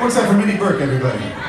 What's that for Minnie Burke, everybody?